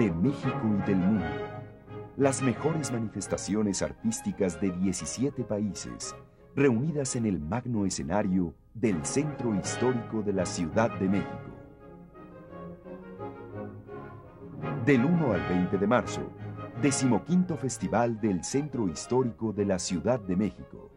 de México y del mundo. Las mejores manifestaciones artísticas de 17 países, reunidas en el magno escenario del Centro Histórico de la Ciudad de México. Del 1 al 20 de marzo, decimoquinto Festival del Centro Histórico de la Ciudad de México